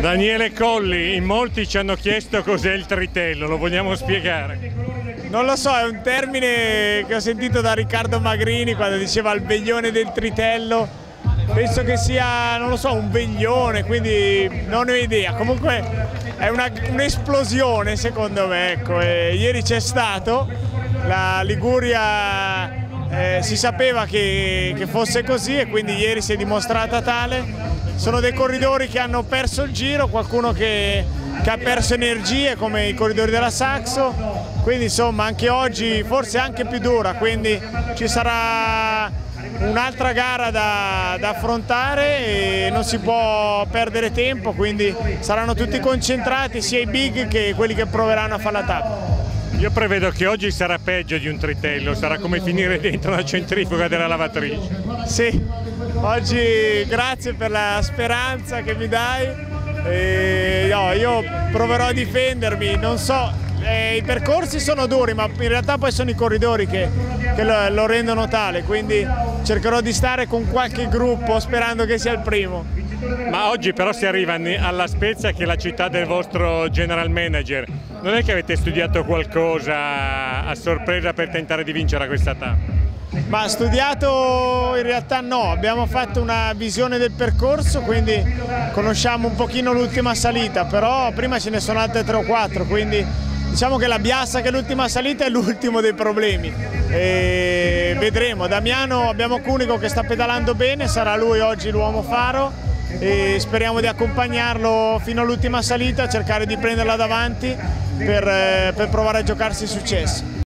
Daniele Colli, in molti ci hanno chiesto cos'è il tritello, lo vogliamo spiegare? Non lo so, è un termine che ho sentito da Riccardo Magrini quando diceva il veglione del tritello. Penso che sia, non lo so, un veglione, quindi non ho idea. Comunque è un'esplosione secondo me, ecco. ieri c'è stato, la Liguria eh, si sapeva che, che fosse così e quindi ieri si è dimostrata tale sono dei corridori che hanno perso il giro, qualcuno che, che ha perso energie come i corridori della Saxo, quindi insomma anche oggi forse anche più dura, quindi ci sarà un'altra gara da, da, affrontare e non si può perdere tempo, quindi saranno tutti concentrati sia i big che quelli che proveranno a fare la tappa. Io prevedo che oggi sarà peggio di un tritello, sarà come finire dentro una centrifuga della lavatrice. Sì, oggi grazie per la speranza che mi dai. E, no, io proverò a difendermi, non so, eh, i percorsi sono duri ma in realtà poi sono i corridori che, che lo, lo rendono tale, quindi cercherò di stare con qualche gruppo sperando che sia il primo. Ma oggi però si arriva alla Spezia che è la città del vostro general manager. Non è che avete studiato qualcosa a sorpresa per tentare di vincere questa tappa? Ma studiato in realtà no, abbiamo fatto una visione del percorso, quindi conosciamo un pochino l'ultima salita, però prima ce ne sono altre tre o quattro, quindi diciamo che la Biassa che è l'ultima salita è l'ultimo dei problemi. E vedremo, Damiano abbiamo Cunico che sta pedalando bene, sarà lui oggi l'uomo faro e speriamo di accompagnarlo fino all'ultima salita, cercare di prenderla davanti per, eh, per provare a giocarsi successo.